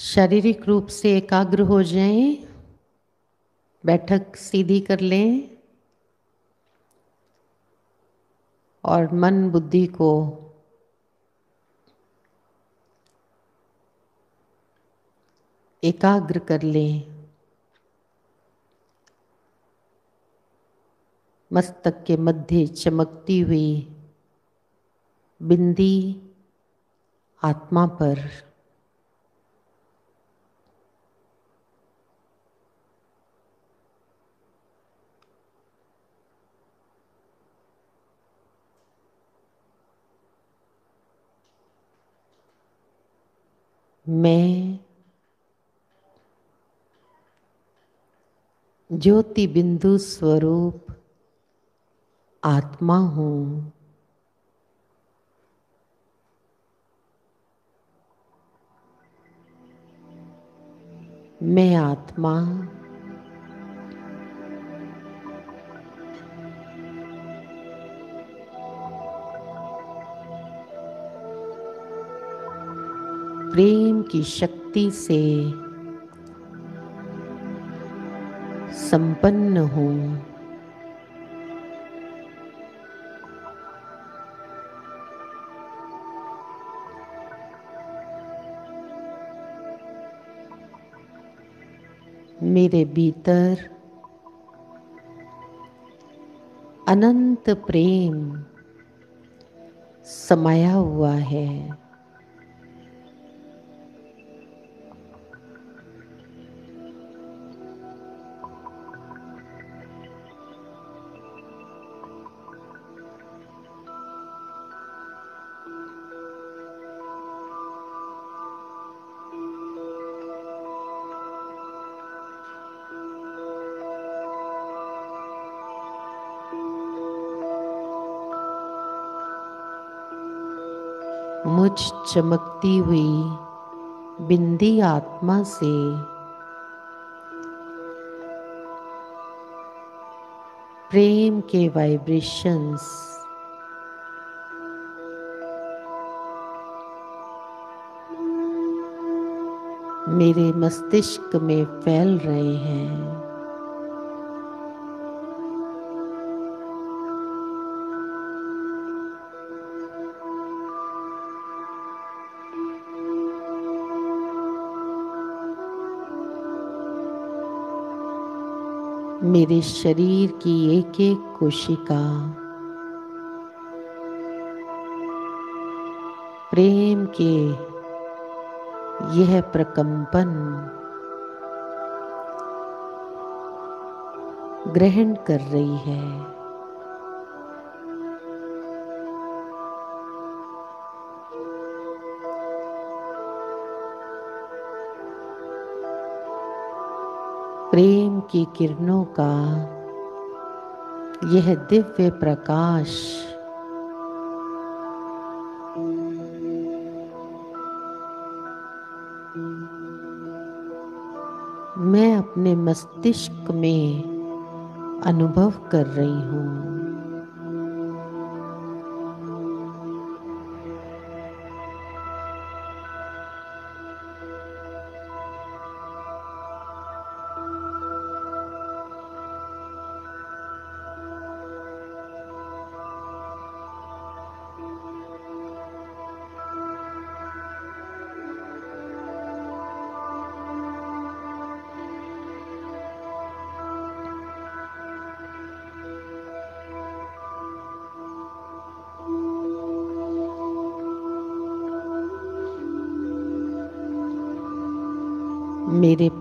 शारीरिक रूप से एकाग्र हो जाएँ, बैठक सीधी कर लें और मन बुद्धि को एकाग्र कर लें। मस्तक के मध्य चमकती हुई बिंदी आत्मा पर। मैं ज्योति बिंदु स्वरूप आत्मा हूँ। मैं आत्मा प्रेम की शक्ति से संपन्न हूँ। मेरे भीतर अनंत प्रेम समाया हुआ है। मुझ चमकती हुई बिंदी आत्मा से। प्रेम के वाइब्रेशंस मेरे मस्तिष्क में फैल रहे हैं। मेरे शरीर की एक एक कोशिका। प्रेम के यह प्रकंपन ग्रहण कर रही है। प्रेम की किरणों का यह दिव्य प्रकाश। मैं अपने मस्तिष्क में अनुभव कर रही हूँ।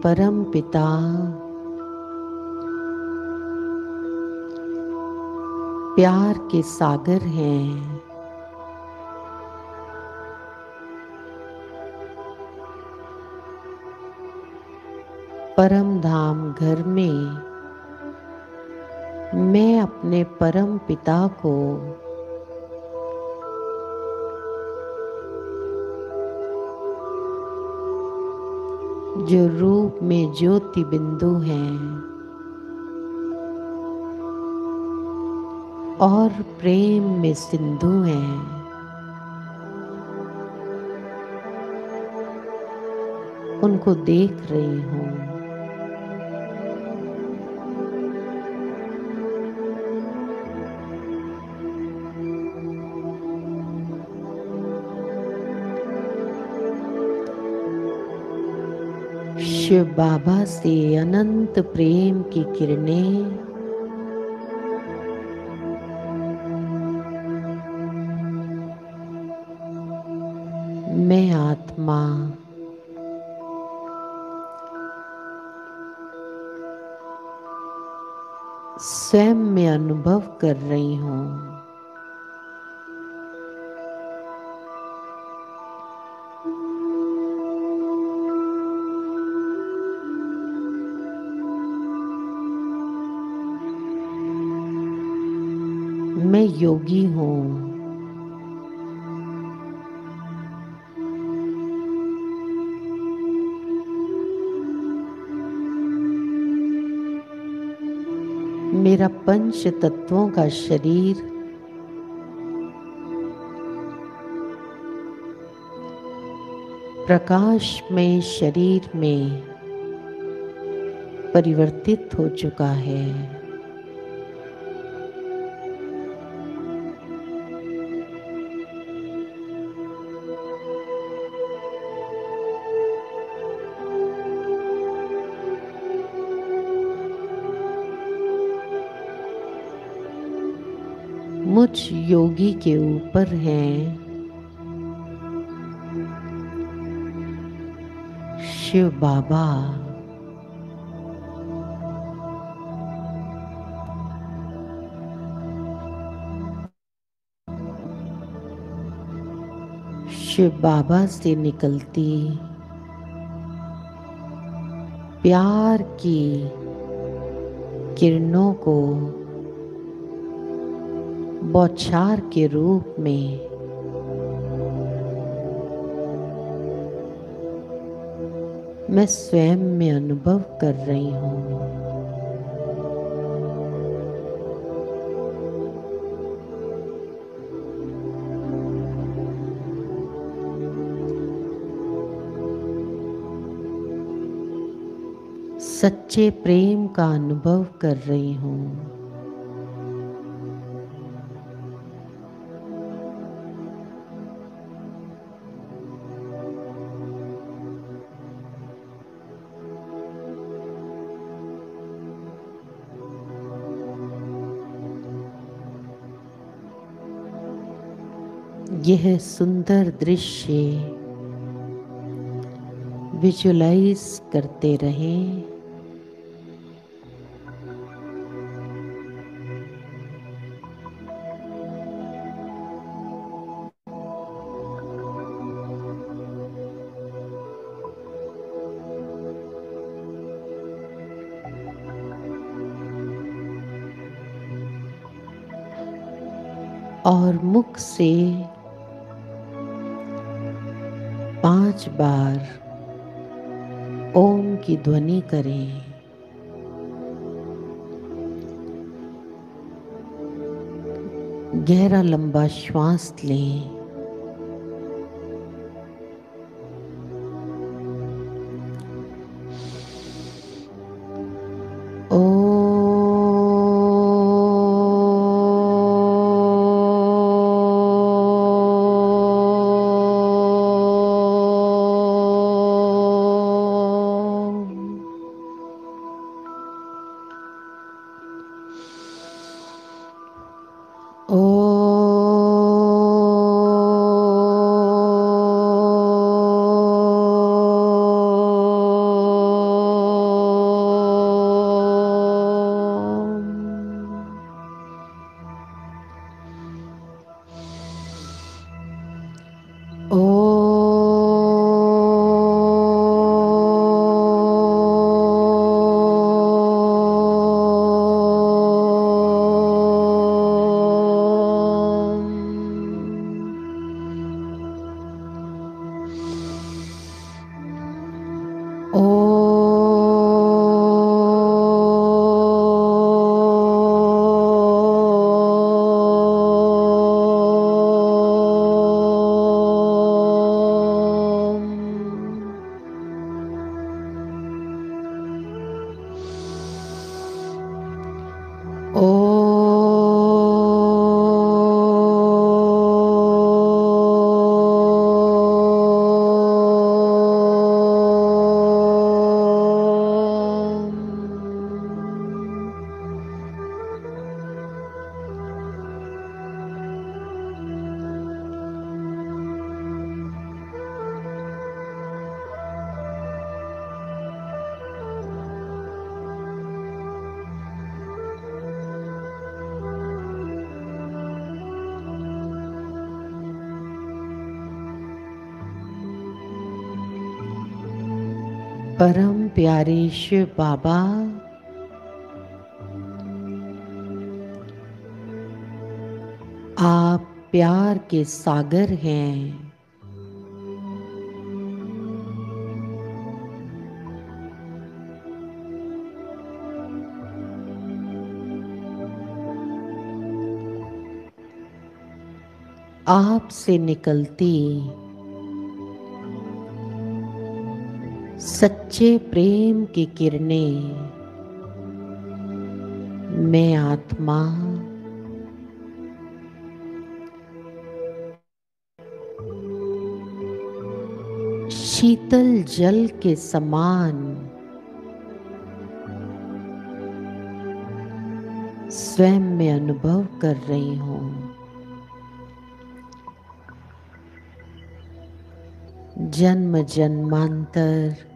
परम पिता। प्यार के सागर हैं। परम धाम घर में मैं अपने परम पिता को जो रूप में ज्योति बिंदु हैं और प्रेम में सिंधु हैं। उनको देख रही हूँ। शिव बाबा से अनंत प्रेम की किरणें। मैं आत्मा, स्वयं में अनुभव कर रही हूँ। योगी हूँ। मेरा पंच तत्वों का शरीर प्रकाश में शरीर में परिवर्तित हो चुका है। मुझ योगी के ऊपर है। शिव बाबा। शिव बाबा से निकलती। प्यार की किरणों को बौछार के रूप में। मैं स्वयं में अनुभव कर रही हूँ। सच्चे प्रेम का अनुभव कर रही हूँ। यह सुंदर दृश्य विजुलाइज करते रहें। और मुख से पाँच बार ओम की ध्वनि करें। गहरा लंबा श्वास लें। परम प्यारे शिव बाबा। आप प्यार के सागर हैं। आपसे निकलती सच्चे प्रेम की किरणें। मैं आत्मा। शीतल जल के समान। स्वयं में अनुभव कर रही हूँ। जन्म जन्मांतर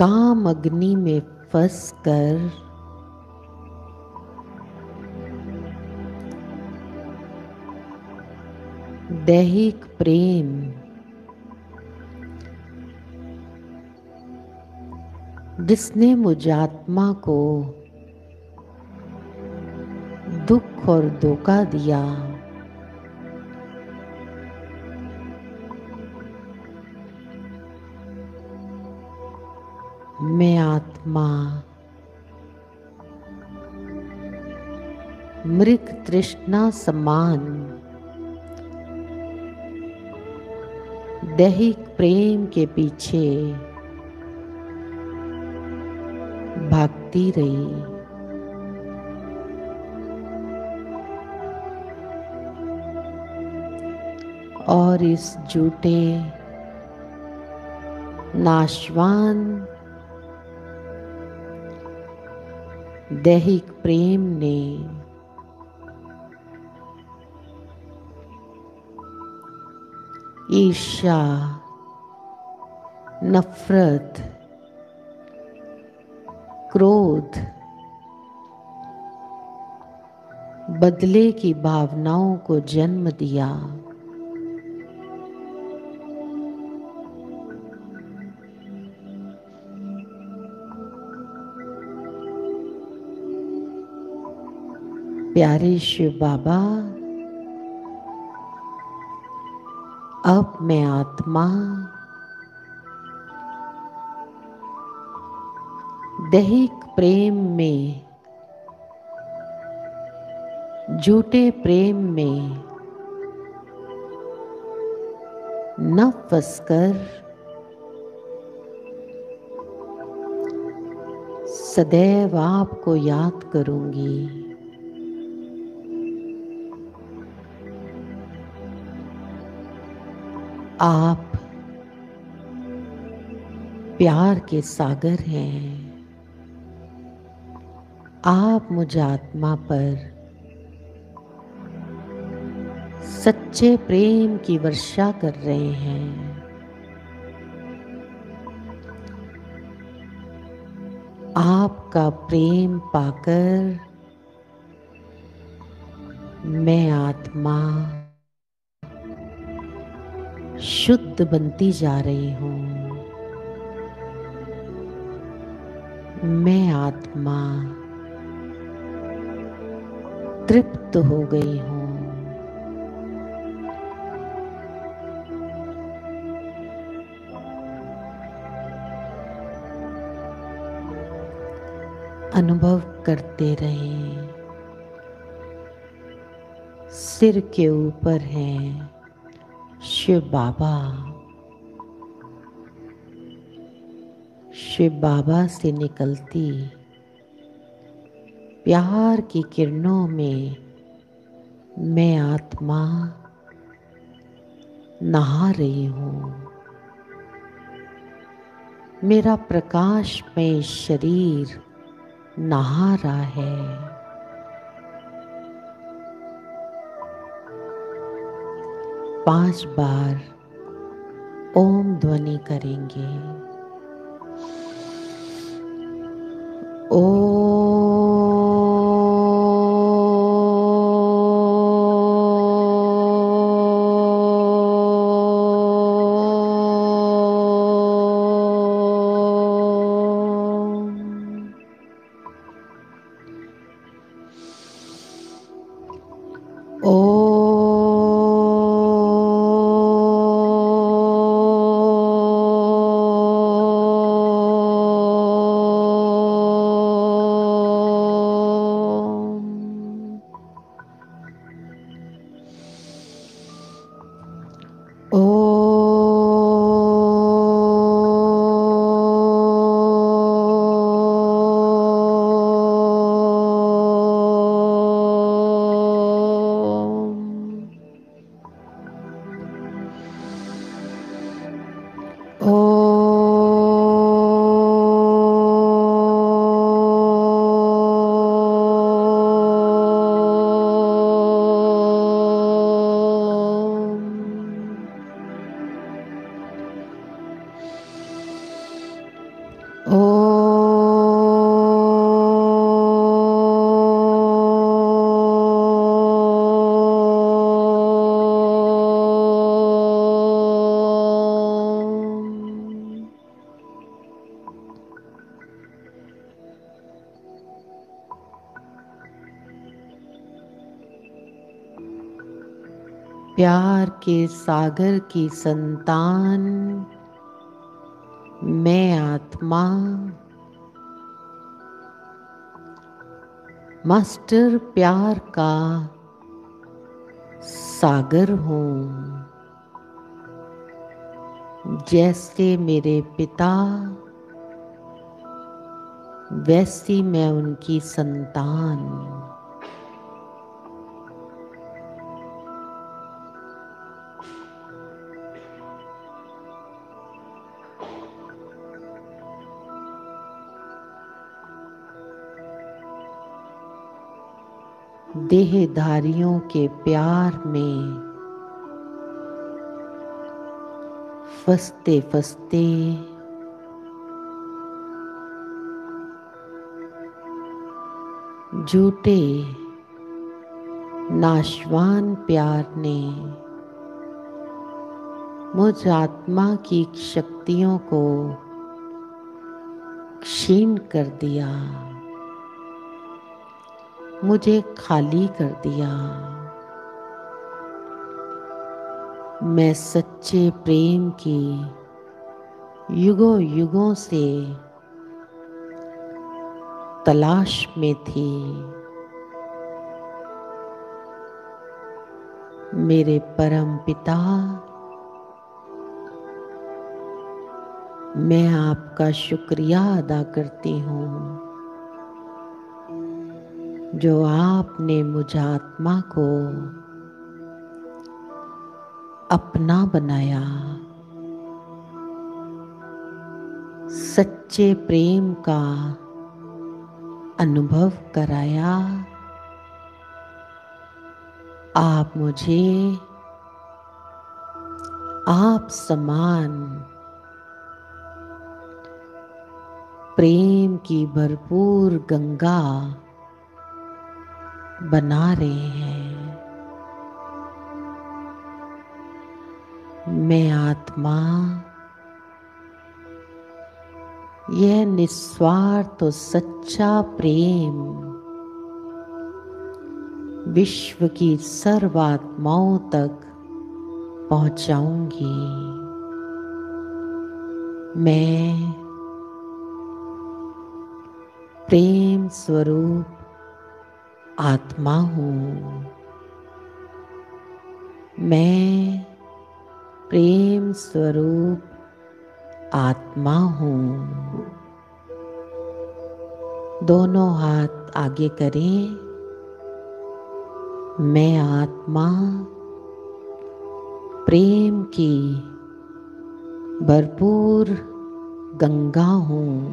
काम अग्नि में फंस कर दैहिक प्रेम जिसने मुझ आत्मा को दुख और धोखा दिया। मैं आत्मा। मृग तृष्णा समान। दैहिक प्रेम के पीछे भागती रही। और इस झूठे, नाशवान दैहिक प्रेम ने। ईर्षा नफरत क्रोध बदले की भावनाओं को जन्म दिया। प्यारे शिव बाबा, अब मैं आत्मा दैहिक प्रेम में, झूठे प्रेम में न फंसकर सदैव आपको याद करूँगी। आप प्यार के सागर हैं। आप मुझ आत्मा पर सच्चे प्रेम की वर्षा कर रहे हैं। आपका प्रेम पाकर मैं आत्मा शुद्ध बनती जा रही हूँ। मैं आत्मा तृप्त हो गई हूँ। अनुभव करते रहे सिर के ऊपर है। शिव बाबा। शिव बाबा से निकलती प्यार की किरणों में मैं आत्मा नहा रही हूँ। मेरा प्रकाश में शरीर नहा रहा है। पाँच बार ओम ध्वनि करेंगे। प्यार के सागर की संतान, मैं आत्मा। मास्टर प्यार का सागर हूँ। जैसे मेरे पिता, वैसी मैं उनकी संतान। देहधारियों के प्यार में फसते फसते झूठे नाशवान प्यार ने मुझ आत्मा की शक्तियों को क्षीण कर दिया। मुझे खाली कर दिया। मैं सच्चे प्रेम की युगों युगों से तलाश में थी। मेरे परम पिता, मैं आपका शुक्रिया अदा करती हूँ। जो आपने मुझ आत्मा को अपना बनाया। सच्चे प्रेम का अनुभव कराया। आप मुझे आप समान प्रेम की भरपूर गंगा बना रहे हैं। मैं आत्मा, यह निस्वार्थ तो सच्चा प्रेम, विश्व की सर्वात्माओं तक पहुंचाऊँगी। मैं प्रेम स्वरूप आत्मा हूँ। मैं प्रेम स्वरूप आत्मा हूँ। दोनों हाथ आगे करें। मैं आत्मा प्रेम की भरपूर गंगा हूँ।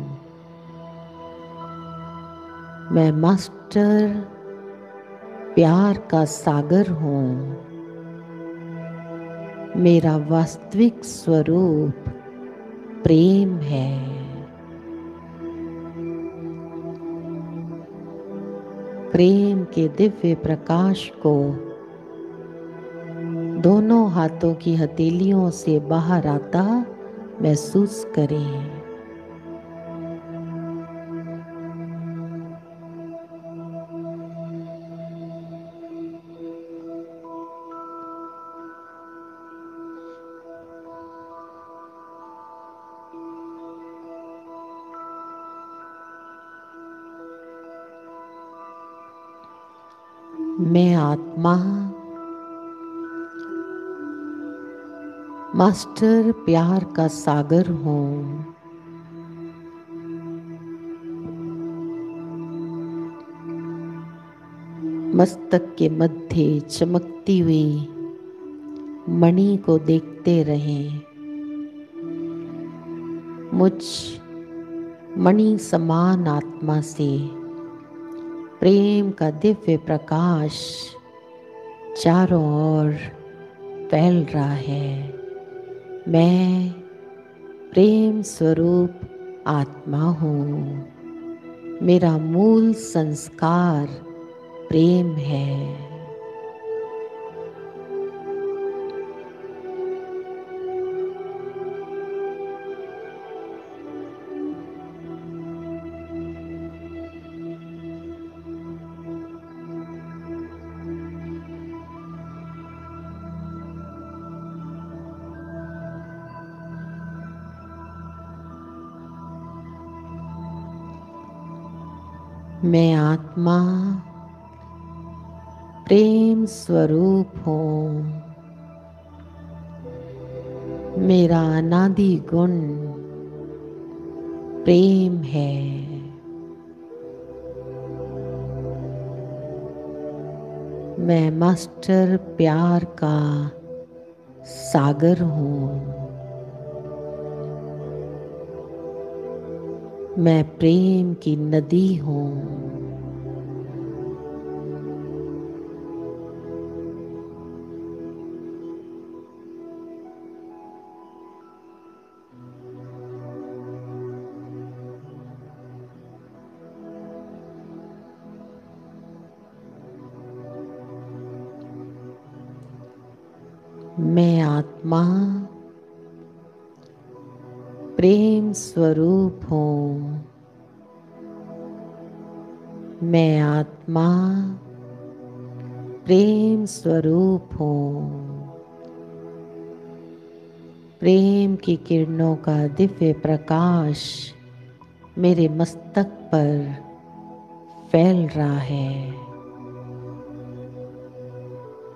मैं मास्टर प्यार का सागर हूँ। मेरा वास्तविक स्वरूप प्रेम है। प्रेम के दिव्य प्रकाश को दोनों हाथों की हथेलियों से बाहर आता महसूस करें। मास्टर प्यार का सागर हूँ। मस्तक के मध्य चमकती हुई मणि को देखते रहें। मुझ मणि समान आत्मा से प्रेम का दिव्य प्रकाश चारों ओर फैल रहा है। मैं प्रेम स्वरूप आत्मा हूँ। मेरा मूल संस्कार प्रेम है। मैं आत्मा, प्रेम स्वरूप हूँ। मेरा अनादि गुण प्रेम है। मैं मास्टर प्यार का सागर हूँ। मैं प्रेम की नदी हूँ। मैं आत्मा प्रेम स्वरूप हूँ। मैं आत्मा प्रेम स्वरूप हूँ। प्रेम की किरणों का दिव्य प्रकाश मेरे मस्तक पर फैल रहा है।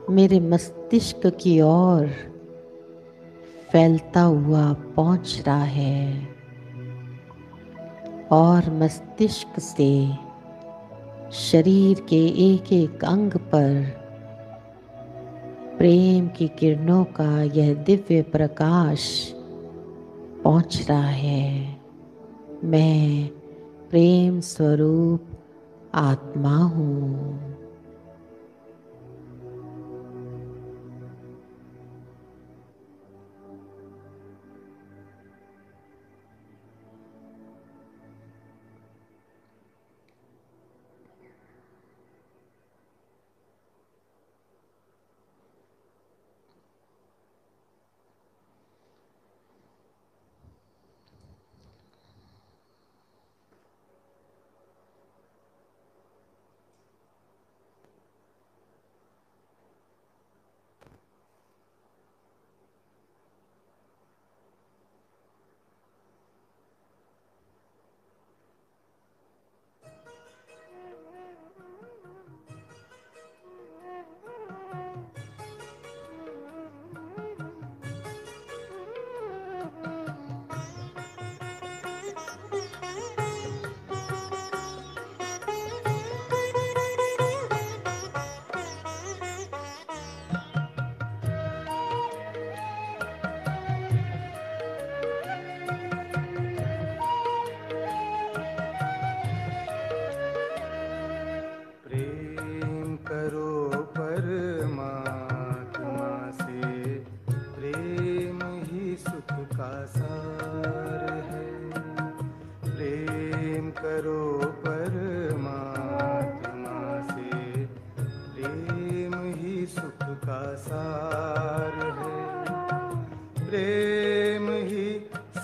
मेरे मस्तिष्क की ओर फैलता हुआ पहुँच रहा है और मस्तिष्क से शरीर के एक एक अंग पर प्रेम की किरणों का यह दिव्य प्रकाश पहुँच रहा है। मैं प्रेम स्वरूप आत्मा हूँ।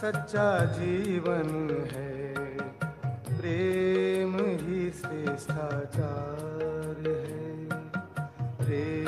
सच्चा जीवन है। प्रेम ही श्रेष्ठाचार है। प्रेम